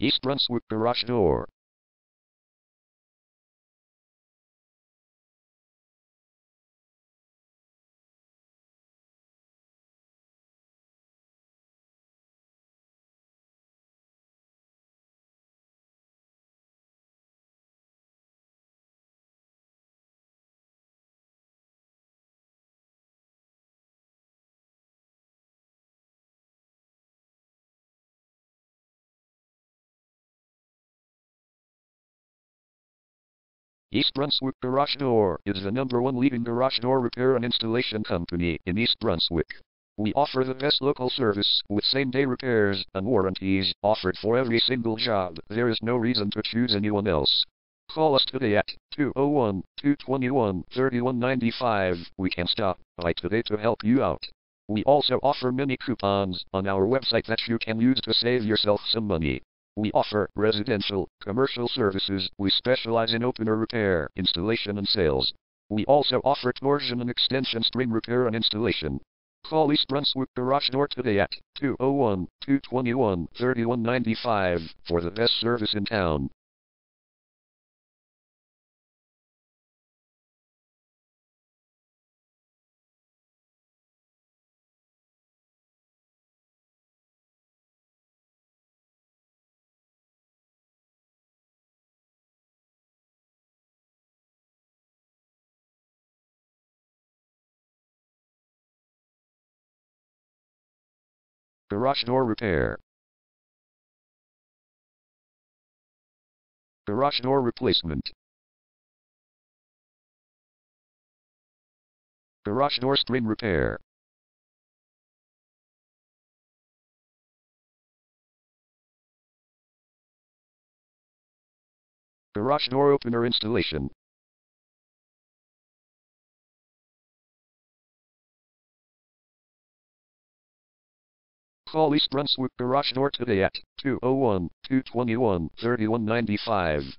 East Brunswick Garage Door. East Brunswick Garage Door is the number one leading garage door repair and installation company in East Brunswick. We offer the best local service with same day repairs and warranties offered for every single job. There is no reason to choose anyone else. Call us today at 201 221 3195. We can stop by today to help you out. We also offer many coupons on our website that you can use to save yourself some money. We offer residential, commercial services. We specialize in opener repair, installation and sales. We also offer torsion and extension spring repair and installation. Call East Brunswick Garage Door today at 201 221 3195 for the best service in town. Garage door repair. Garage door replacement. Garage door spring repair. Garage door opener installation. Call East Brunswick Garage Door today at 201 221 3195.